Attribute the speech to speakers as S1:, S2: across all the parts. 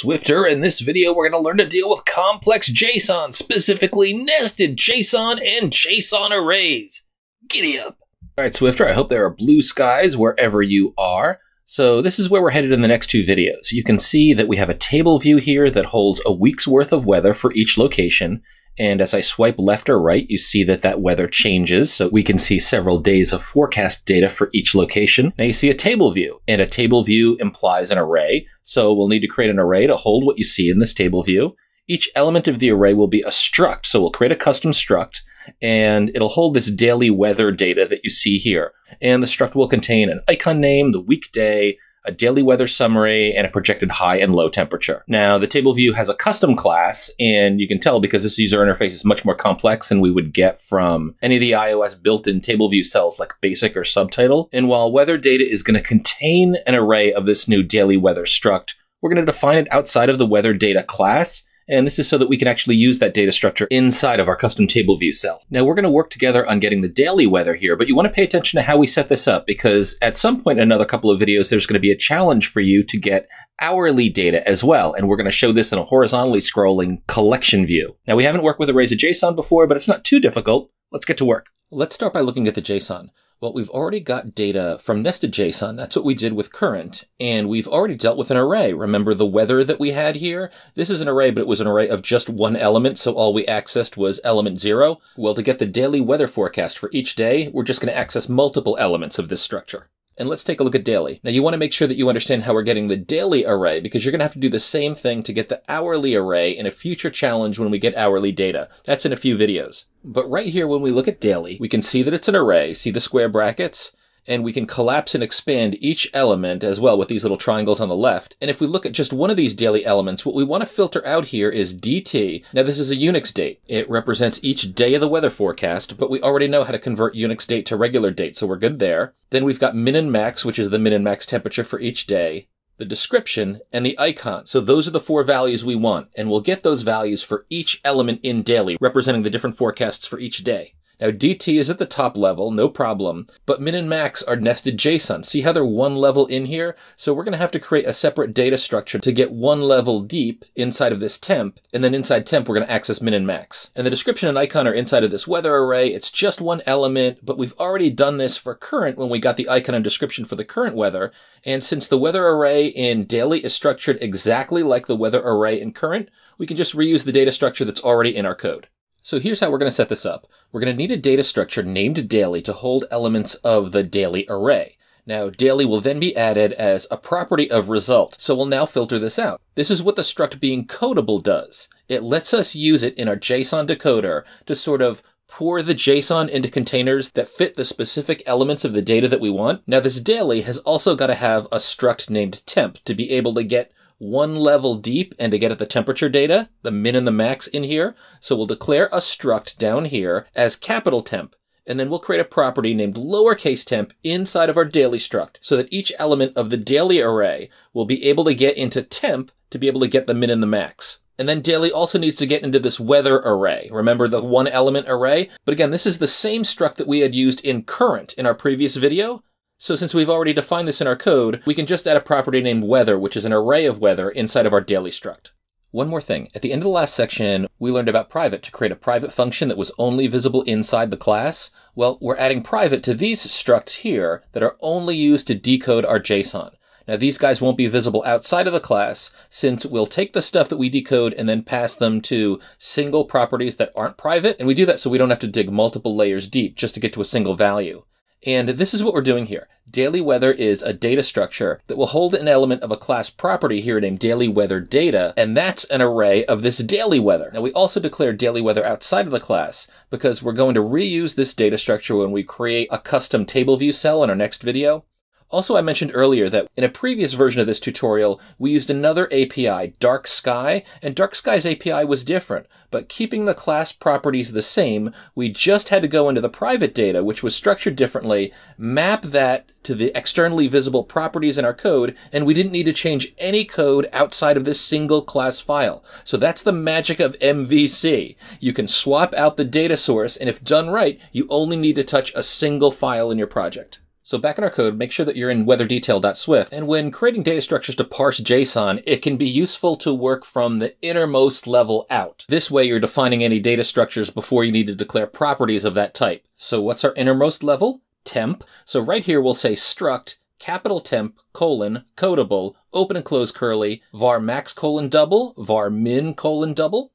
S1: Swifter. In this video, we're going to learn to deal with complex JSON, specifically nested JSON and JSON arrays. Giddy up. All right, Swifter, I hope there are blue skies wherever you are. So this is where we're headed in the next two videos. You can see that we have a table view here that holds a week's worth of weather for each location, and as I swipe left or right, you see that that weather changes. So we can see several days of forecast data for each location. Now you see a table view and a table view implies an array. So we'll need to create an array to hold what you see in this table view. Each element of the array will be a struct. So we'll create a custom struct and it'll hold this daily weather data that you see here. And the struct will contain an icon name, the weekday, a daily weather summary, and a projected high and low temperature. Now, the table view has a custom class, and you can tell because this user interface is much more complex than we would get from any of the iOS built-in table view cells like basic or subtitle. And while weather data is going to contain an array of this new daily weather struct, we're going to define it outside of the weather data class and this is so that we can actually use that data structure inside of our custom table view cell. Now we're going to work together on getting the daily weather here, but you want to pay attention to how we set this up because at some point in another couple of videos, there's going to be a challenge for you to get hourly data as well. And we're going to show this in a horizontally scrolling collection view. Now we haven't worked with arrays of JSON before, but it's not too difficult. Let's get to work. Let's start by looking at the JSON. Well, we've already got data from nested JSON. That's what we did with current. And we've already dealt with an array. Remember the weather that we had here? This is an array, but it was an array of just one element. So all we accessed was element zero. Well, to get the daily weather forecast for each day, we're just going to access multiple elements of this structure. And let's take a look at daily. Now you want to make sure that you understand how we're getting the daily array because you're going to have to do the same thing to get the hourly array in a future challenge when we get hourly data. That's in a few videos. But right here, when we look at daily, we can see that it's an array. See the square brackets? And we can collapse and expand each element as well with these little triangles on the left. And if we look at just one of these daily elements, what we want to filter out here is DT. Now this is a Unix date. It represents each day of the weather forecast, but we already know how to convert Unix date to regular date, so we're good there. Then we've got min and max, which is the min and max temperature for each day the description, and the icon. So those are the four values we want, and we'll get those values for each element in daily, representing the different forecasts for each day. Now DT is at the top level, no problem, but min and max are nested JSON. See how they're one level in here? So we're going to have to create a separate data structure to get one level deep inside of this temp, and then inside temp we're going to access min and max. And the description and icon are inside of this weather array. It's just one element, but we've already done this for current when we got the icon and description for the current weather. And since the weather array in daily is structured exactly like the weather array in current, we can just reuse the data structure that's already in our code. So here's how we're going to set this up. We're going to need a data structure named daily to hold elements of the daily array. Now, daily will then be added as a property of result, so we'll now filter this out. This is what the struct being codable does. It lets us use it in our JSON decoder to sort of pour the JSON into containers that fit the specific elements of the data that we want. Now, this daily has also got to have a struct named temp to be able to get one level deep and to get at the temperature data, the min and the max in here. So we'll declare a struct down here as capital temp. And then we'll create a property named lowercase temp inside of our daily struct so that each element of the daily array will be able to get into temp to be able to get the min and the max. And then daily also needs to get into this weather array. Remember the one element array? But again, this is the same struct that we had used in current in our previous video. So since we've already defined this in our code, we can just add a property named weather, which is an array of weather inside of our daily struct. One more thing. At the end of the last section, we learned about private to create a private function that was only visible inside the class. Well, we're adding private to these structs here that are only used to decode our JSON. Now these guys won't be visible outside of the class since we'll take the stuff that we decode and then pass them to single properties that aren't private. And we do that so we don't have to dig multiple layers deep just to get to a single value. And this is what we're doing here. Daily weather is a data structure that will hold an element of a class property here named daily weather data, and that's an array of this daily weather. Now we also declare daily weather outside of the class because we're going to reuse this data structure when we create a custom table view cell in our next video. Also, I mentioned earlier that in a previous version of this tutorial, we used another API, Dark Sky, and Dark Sky's API was different, but keeping the class properties the same, we just had to go into the private data, which was structured differently, map that to the externally visible properties in our code, and we didn't need to change any code outside of this single class file. So that's the magic of MVC. You can swap out the data source, and if done right, you only need to touch a single file in your project. So back in our code, make sure that you're in weatherdetail.swift. And when creating data structures to parse JSON, it can be useful to work from the innermost level out. This way you're defining any data structures before you need to declare properties of that type. So what's our innermost level? Temp. So right here we'll say struct capital temp colon codable open and close curly var max colon double var min colon double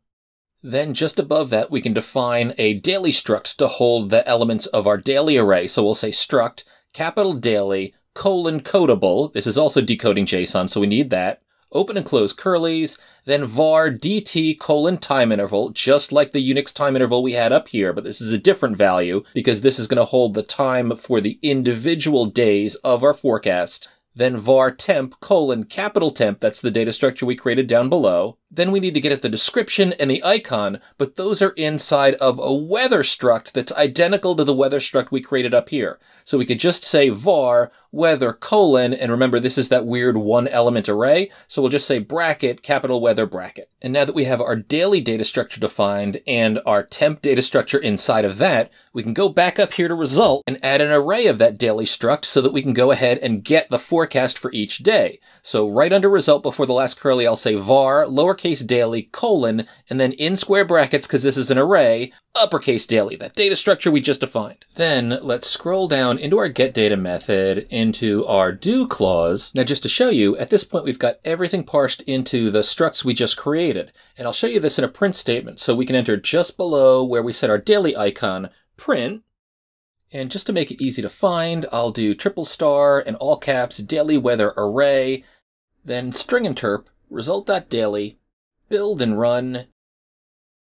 S1: then just above that, we can define a daily struct to hold the elements of our daily array. So we'll say struct capital daily colon codable. This is also decoding JSON, so we need that. Open and close curlies, then var dt colon time interval, just like the Unix time interval we had up here, but this is a different value because this is going to hold the time for the individual days of our forecast. Then var temp colon capital temp, that's the data structure we created down below. Then we need to get at the description and the icon, but those are inside of a weather struct that's identical to the weather struct we created up here. So we could just say var weather colon, and remember this is that weird one element array, so we'll just say bracket capital weather bracket. And now that we have our daily data structure defined and our temp data structure inside of that, we can go back up here to result and add an array of that daily struct so that we can go ahead and get the forecast for each day. So right under result before the last curly, I'll say var lowercase lowercase daily colon, and then in square brackets, because this is an array, uppercase daily, that data structure we just defined. Then let's scroll down into our get data method, into our do clause. Now just to show you, at this point we've got everything parsed into the structs we just created. And I'll show you this in a print statement. So we can enter just below where we set our daily icon, print, and just to make it easy to find, I'll do triple star and all caps daily weather array, then string interp result.daily build and run.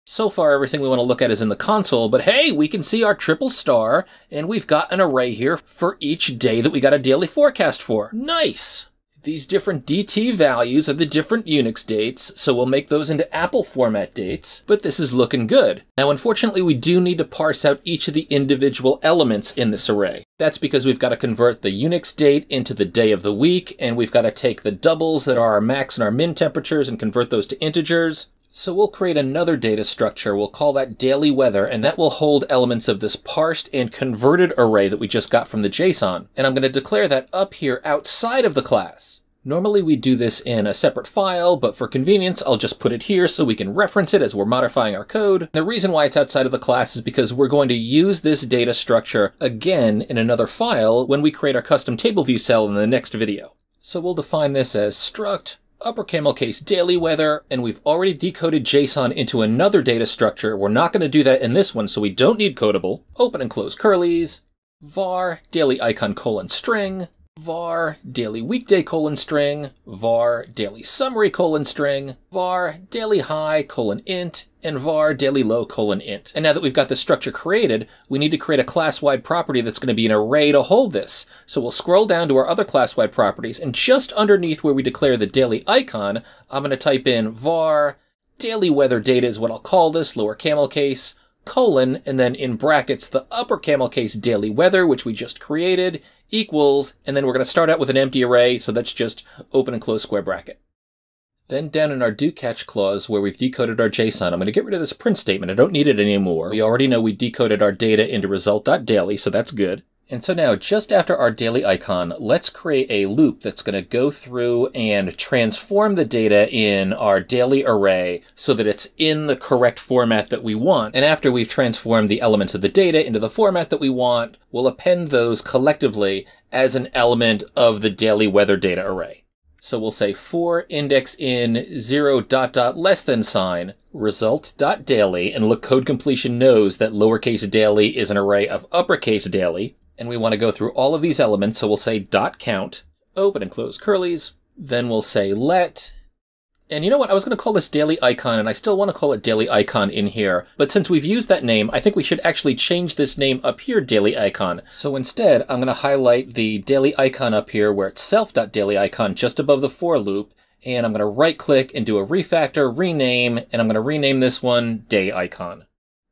S1: So far, everything we want to look at is in the console, but hey, we can see our triple star, and we've got an array here for each day that we got a daily forecast for. Nice! These different DT values are the different Unix dates, so we'll make those into Apple format dates, but this is looking good. Now, unfortunately, we do need to parse out each of the individual elements in this array. That's because we've got to convert the Unix date into the day of the week, and we've got to take the doubles that are our max and our min temperatures and convert those to integers. So we'll create another data structure. We'll call that daily weather, and that will hold elements of this parsed and converted array that we just got from the JSON. And I'm going to declare that up here outside of the class. Normally we do this in a separate file, but for convenience, I'll just put it here so we can reference it as we're modifying our code. The reason why it's outside of the class is because we're going to use this data structure again in another file when we create our custom table view cell in the next video. So we'll define this as struct upper camel case daily weather, and we've already decoded JSON into another data structure. We're not going to do that in this one, so we don't need codable. Open and close curlies, var daily icon colon string, var daily weekday colon string, var daily summary colon string, var daily high colon int, and var daily low colon int. And now that we've got this structure created, we need to create a class-wide property that's going to be an array to hold this. So we'll scroll down to our other class-wide properties, and just underneath where we declare the daily icon, I'm going to type in var daily weather data is what I'll call this, lower camel case, colon, and then in brackets, the upper camel case daily weather, which we just created, equals, and then we're going to start out with an empty array, so that's just open and close square bracket. Then down in our do catch clause where we've decoded our JSON, I'm going to get rid of this print statement. I don't need it anymore. We already know we decoded our data into result.daily, so that's good. And so now, just after our daily icon, let's create a loop that's going to go through and transform the data in our daily array so that it's in the correct format that we want. And after we've transformed the elements of the data into the format that we want, we'll append those collectively as an element of the daily weather data array. So we'll say for index in 0 dot dot less than sign result dot daily and look code completion knows that lowercase daily is an array of uppercase daily and we want to go through all of these elements. So we'll say dot count, open and close curlies. Then we'll say let. And you know what? I was going to call this daily icon, and I still want to call it daily icon in here. But since we've used that name, I think we should actually change this name up here, daily icon. So instead, I'm going to highlight the daily icon up here where it's self.daily icon just above the for loop. And I'm going to right click and do a refactor, rename, and I'm going to rename this one day icon.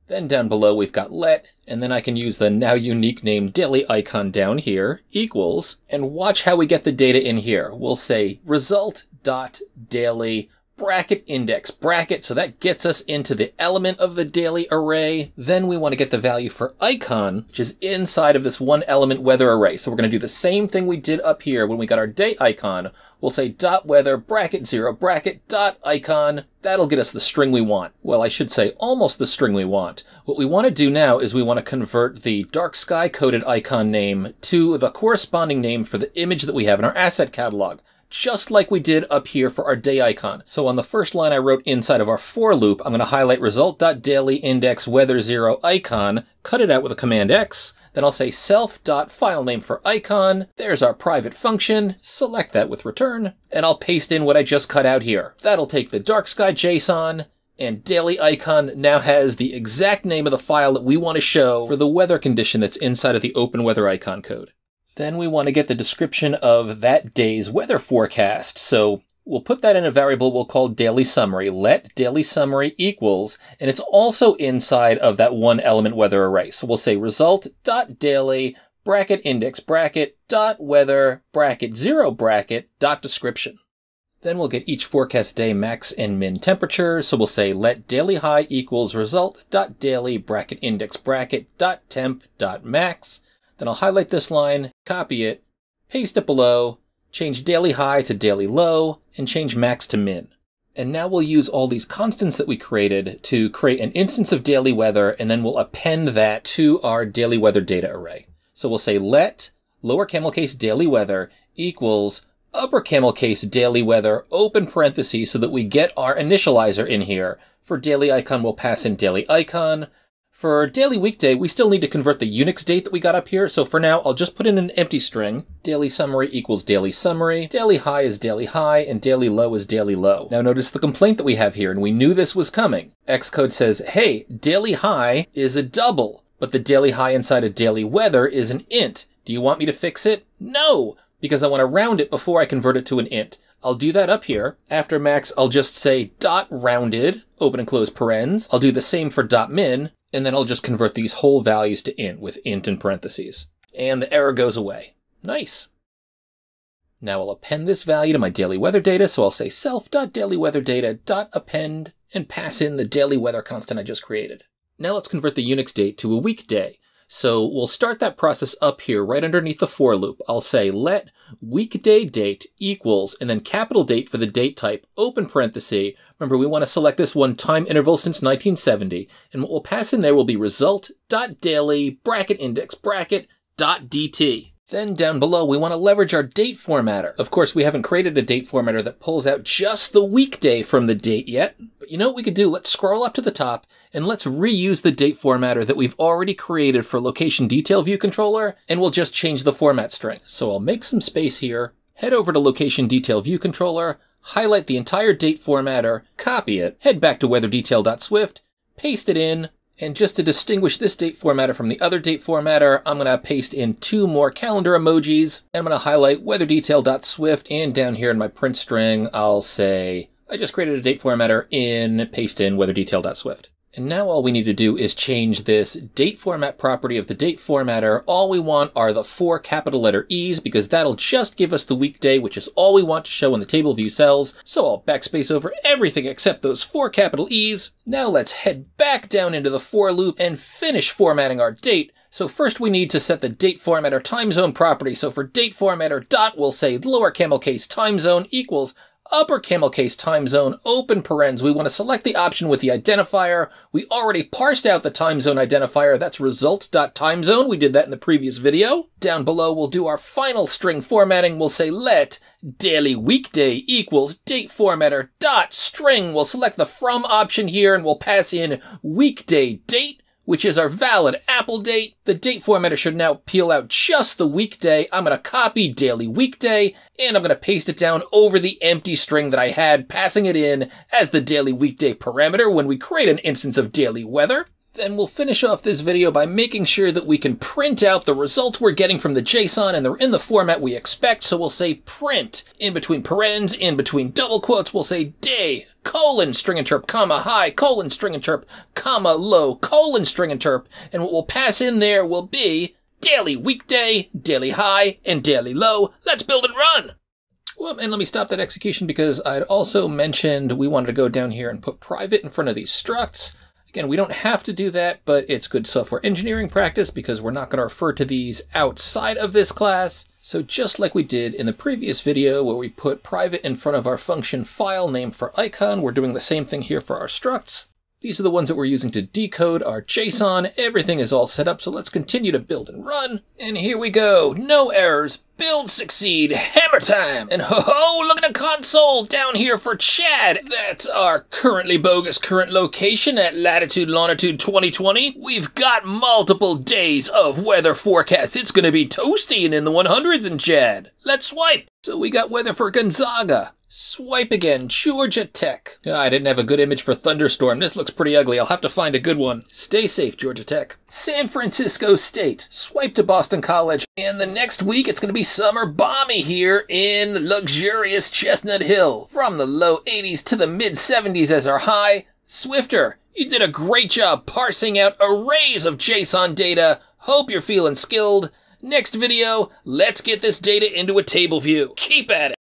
S1: Then down below we've got let, and then I can use the now unique name daily icon down here, equals, and watch how we get the data in here. We'll say result dot daily bracket index bracket. So that gets us into the element of the daily array. Then we want to get the value for icon, which is inside of this one element weather array. So we're going to do the same thing we did up here when we got our day icon. We'll say dot weather bracket zero bracket dot icon. That'll get us the string we want. Well, I should say almost the string we want. What we want to do now is we want to convert the dark sky coded icon name to the corresponding name for the image that we have in our asset catalog just like we did up here for our day icon. So on the first line I wrote inside of our for loop, I'm going to highlight result.dailyIndexWeather0 icon, cut it out with a command X, then I'll say self.filename for icon. There's our private function. Select that with return. And I'll paste in what I just cut out here. That'll take the dark sky JSON and daily icon now has the exact name of the file that we want to show for the weather condition that's inside of the open weather icon code. Then we want to get the description of that day's weather forecast. So we'll put that in a variable we'll call daily summary. Let daily summary equals, and it's also inside of that one element weather array. So we'll say result dot daily bracket index bracket dot weather bracket zero bracket dot description. Then we'll get each forecast day max and min temperature. So we'll say let daily high equals result dot daily bracket index bracket dot temp dot max then I'll highlight this line, copy it, paste it below, change daily high to daily low, and change max to min. And now we'll use all these constants that we created to create an instance of daily weather, and then we'll append that to our daily weather data array. So we'll say let lower camel case daily weather equals upper camel case daily weather open parentheses so that we get our initializer in here. For daily icon, we'll pass in daily icon. For daily weekday, we still need to convert the Unix date that we got up here, so for now, I'll just put in an empty string. Daily summary equals daily summary, daily high is daily high, and daily low is daily low. Now notice the complaint that we have here, and we knew this was coming. Xcode says, hey, daily high is a double, but the daily high inside of daily weather is an int. Do you want me to fix it? No, because I want to round it before I convert it to an int. I'll do that up here. After max, I'll just say dot rounded, open and close parens. I'll do the same for dot min, and then I'll just convert these whole values to int with int in parentheses. And the error goes away. Nice. Now I'll append this value to my daily weather data, so I'll say self.dailyweatherdata.append and pass in the daily weather constant I just created. Now let's convert the Unix date to a weekday. So we'll start that process up here right underneath the for loop. I'll say let weekday date equals and then capital date for the date type, open parenthesis. Remember, we want to select this one time interval since 1970. And what we'll pass in there will be result.daily bracket index bracket dot dt. Then down below, we want to leverage our date formatter. Of course, we haven't created a date formatter that pulls out just the weekday from the date yet. But you know what we could do? Let's scroll up to the top and let's reuse the date formatter that we've already created for location detail view controller, and we'll just change the format string. So I'll make some space here, head over to location detail view controller, highlight the entire date formatter, copy it, head back to weatherdetail.swift, paste it in, and just to distinguish this date formatter from the other date formatter, I'm going to paste in two more calendar emojis. And I'm going to highlight weatherdetail.swift and down here in my print string, I'll say, I just created a date formatter in paste in weatherdetail.swift. And now all we need to do is change this date format property of the date formatter. All we want are the four capital letter E's because that'll just give us the weekday, which is all we want to show in the table view cells. So I'll backspace over everything except those four capital E's. Now let's head back down into the for loop and finish formatting our date. So first we need to set the date formatter time zone property. So for date formatter dot, we'll say lower camel case time zone equals upper camel case time zone, open parens. We want to select the option with the identifier. We already parsed out the time zone identifier. That's result.timezone. We did that in the previous video. Down below, we'll do our final string formatting. We'll say let daily weekday equals date formatter dot string. We'll select the from option here and we'll pass in weekday date which is our valid Apple date. The date formatter should now peel out just the weekday. I'm going to copy daily weekday and I'm going to paste it down over the empty string that I had, passing it in as the daily weekday parameter when we create an instance of daily weather. Then we'll finish off this video by making sure that we can print out the results we're getting from the JSON and they're in the format we expect. So we'll say print in between parens, in between double quotes, we'll say day, colon, string interp, comma, high, colon, string interp, comma, low, colon, string interp. And what we'll pass in there will be daily weekday, daily high, and daily low. Let's build and run. Well, and let me stop that execution because I'd also mentioned we wanted to go down here and put private in front of these structs. Again, we don't have to do that, but it's good software engineering practice because we're not going to refer to these outside of this class. So just like we did in the previous video where we put private in front of our function file name for icon, we're doing the same thing here for our structs. These are the ones that we're using to decode our JSON. Everything is all set up, so let's continue to build and run. And here we go. No errors. Build succeed. Hammer time. And ho ho, look at the console down here for Chad. That's our currently bogus current location at latitude longitude 2020. We've got multiple days of weather forecast. It's going to be toasty and in the 100s in Chad. Let's swipe. So we got weather for Gonzaga. Swipe again, Georgia Tech. Ah, I didn't have a good image for Thunderstorm. This looks pretty ugly. I'll have to find a good one. Stay safe, Georgia Tech. San Francisco State. Swipe to Boston College. And the next week, it's going to be summer balmy here in luxurious Chestnut Hill. From the low 80s to the mid 70s as our high. Swifter, you did a great job parsing out arrays of JSON data. Hope you're feeling skilled. Next video, let's get this data into a table view. Keep at it.